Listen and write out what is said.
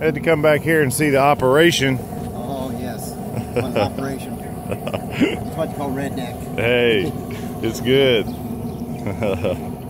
Had to come back here and see the operation. Oh, yes. One operation. It's what you call redneck. Hey, it's good.